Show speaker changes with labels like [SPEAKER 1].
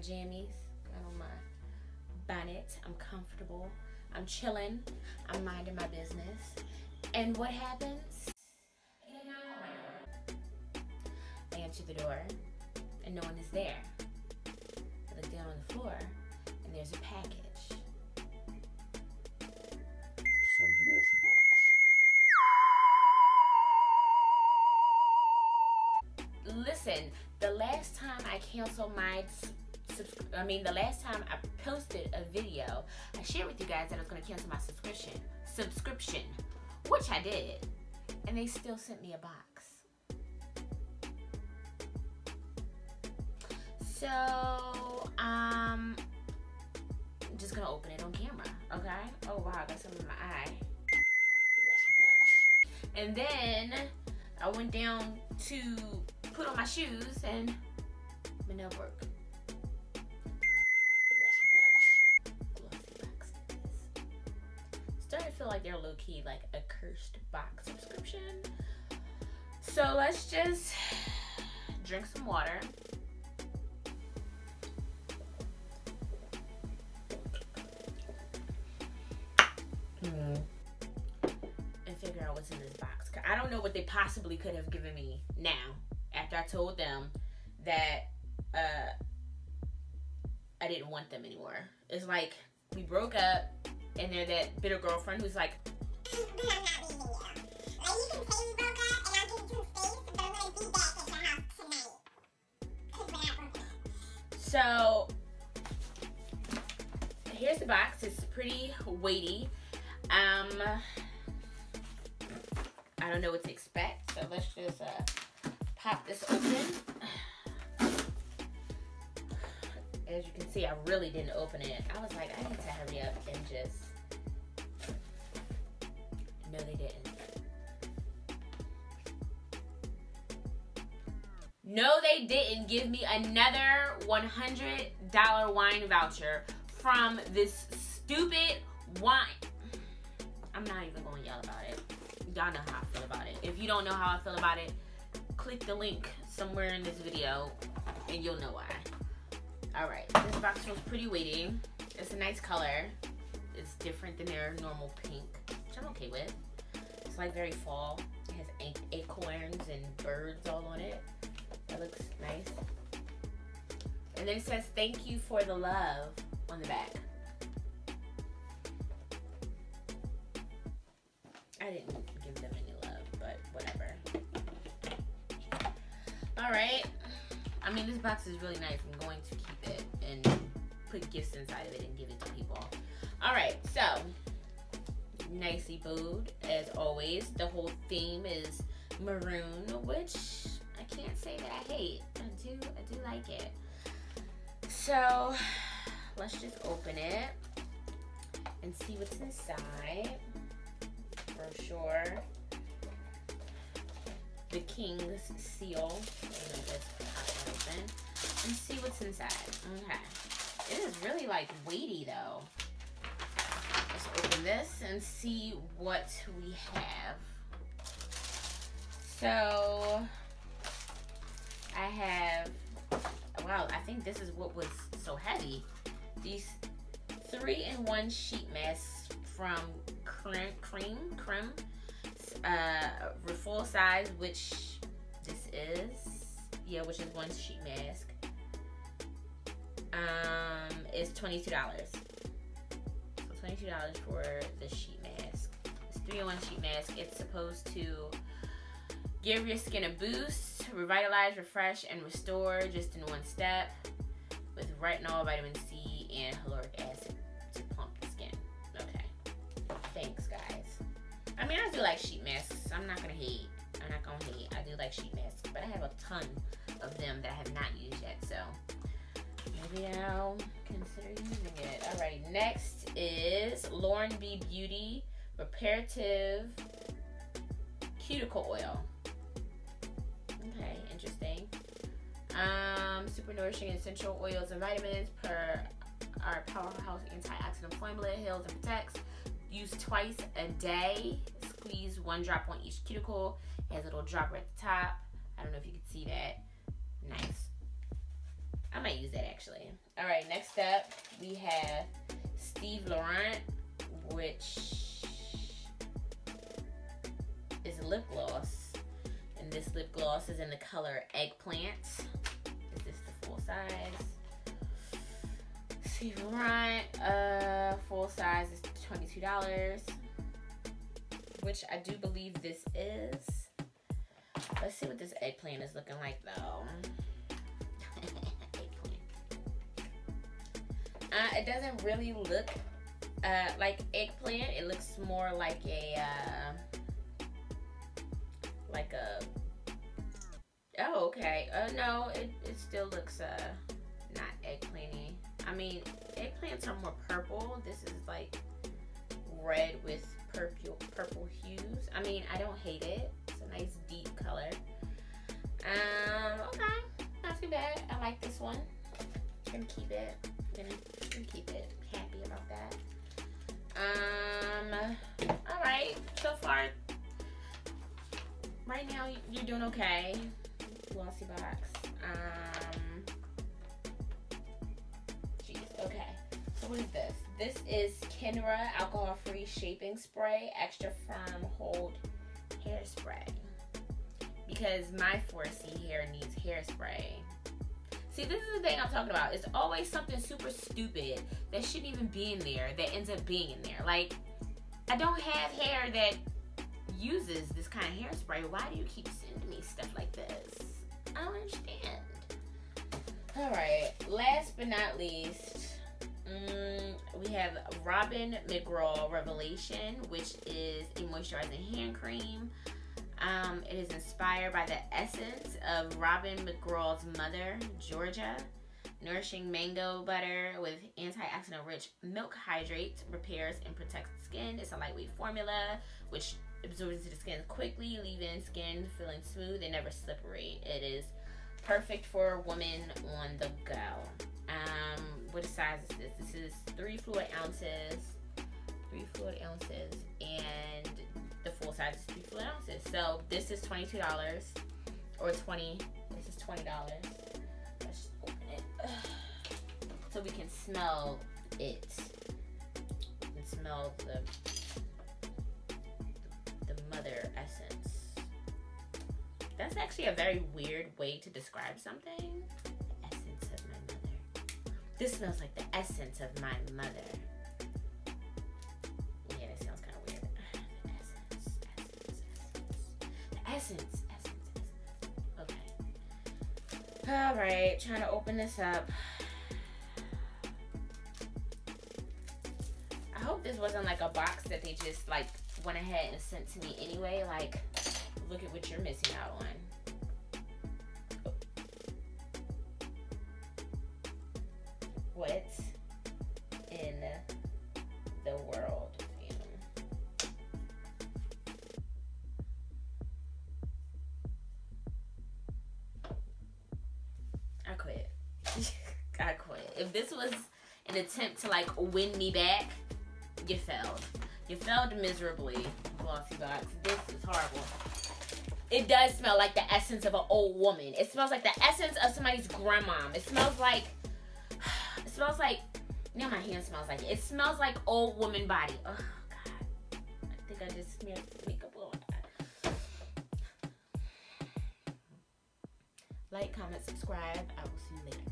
[SPEAKER 1] jammies, got on my bonnet. I'm comfortable. I'm chilling. I'm minding my business. And what happens? I answer the door, and no one is there. I look down on the floor, and there's a package. Listen, the last time I canceled my I mean, the last time I posted a video, I shared with you guys that I was going to cancel my subscription. Subscription, which I did, and they still sent me a box. So, um, I'm just gonna open it on camera, okay? Oh wow, I got some in my eye. And then I went down to put on my shoes and my nail broke. Like they're low key like a cursed box subscription. So let's just drink some water. Mm. And figure out what's in this box. I don't know what they possibly could have given me now after I told them that uh, I didn't want them anymore. It's like we broke up, and they're that bitter girlfriend who's like, So here's the box. It's pretty weighty. Um, I don't know what to expect, so let's just uh, pop this open. As you can see, I really didn't open it. I was like, I need to hurry up and just. No, they didn't. No, they didn't give me another $100 wine voucher from this stupid wine. I'm not even going to yell about it. Y'all know how I feel about it. If you don't know how I feel about it, click the link somewhere in this video and you'll know why. Alright, this box feels pretty weighty. It's a nice color. It's different than their normal pink, which I'm okay with. It's like very fall. It has acorns and birds all on it. That looks nice. And then it says, thank you for the love on the back. I didn't give them any love, but whatever. Alright. I mean, this box is really nice. I'm going to keep it and put gifts inside of it and give it to people. Alright, so nicely bowed as always. The whole theme is maroon, which I can't say that I hate. I do, I do like it. So let's just open it and see what's inside. For sure, The King's Seal. Open and see what's inside. Okay. It is really like weighty though. Let's open this and see what we have. So I have, wow, I think this is what was so heavy. These three-in-one sheet masks from Creme, Cream, Creme, uh, full size, which this is, which is one sheet mask. Um, is $22. So $22 for the sheet mask. It's three-in-one sheet mask. It's supposed to give your skin a boost revitalize, refresh, and restore just in one step with retinol, vitamin C, and hyaluronic acid to plump the skin. Okay. Thanks, guys. I mean, I do like sheet masks. I'm not gonna hate. I'm not gonna hate. Do like sheet masks, but I have a ton of them that I have not used yet, so maybe I'll consider using it. Alright, next is Lauren B Beauty Reparative Cuticle Oil. Okay, interesting. Um, super nourishing essential oils and vitamins per our powerhouse antioxidant formula heals and protects. Use twice a day. One drop on each cuticle. It has a little dropper at the top. I don't know if you can see that. Nice. I might use that actually. All right, next up we have Steve Laurent, which is a lip gloss. And this lip gloss is in the color Eggplant. Is this the full size? Steve Laurent, uh, full size is $22. Which I do believe this is. Let's see what this eggplant is looking like though. Uh, it doesn't really look uh, like eggplant. It looks more like a uh, like a. Oh, okay. Uh, no, it, it still looks uh not eggplanty. I mean, eggplants are more purple. This is like red with purple purple hues. I mean, I don't hate it. It's a nice deep color. Um, okay, not too bad. I like this one. Gonna keep it. Gonna, keep it. Happy about that. Um, all right. So far, right now you're doing okay. Glossy box. Um, this? This is Kenra alcohol-free shaping spray, extra firm hold hairspray. Because my 4C hair needs hairspray. See, this is the thing I'm talking about. It's always something super stupid that shouldn't even be in there that ends up being in there. Like, I don't have hair that uses this kind of hairspray. Why do you keep sending me stuff like this? I don't understand. All right, last but not least, mm, we have Robin McGraw Revelation, which is a moisturizing hand cream. Um, it is inspired by the essence of Robin McGraw's mother, Georgia. Nourishing mango butter with antioxidant rich milk hydrates, repairs, and protects the skin. It's a lightweight formula which absorbs into the skin quickly, leaving skin feeling smooth and never slippery. It is perfect for a woman on the go. Um, what size is this? This is three fluid ounces, three fluid ounces, and the full size is three fluid ounces. So this is twenty two dollars, or twenty. This is twenty dollars. Let's just open it so we can smell it and smell the the That's actually a very weird way to describe something. The essence of my mother. This smells like the essence of my mother. Yeah, that sounds kind of weird. The essence, essence, essence. The essence, essence, essence. Okay. All right, trying to open this up. I hope this wasn't like a box that they just like went ahead and sent to me anyway. Like, look at what you're missing out on. I quit. I quit. If this was an attempt to like win me back, you failed. You failed miserably, Glossy Box. This is horrible. It does smell like the essence of an old woman. It smells like the essence of somebody's grandma. It smells like, it smells like, now my hand smells like it. It smells like old woman body. Oh, God. I think I just smeared makeup Like, comment, subscribe. I will see you later.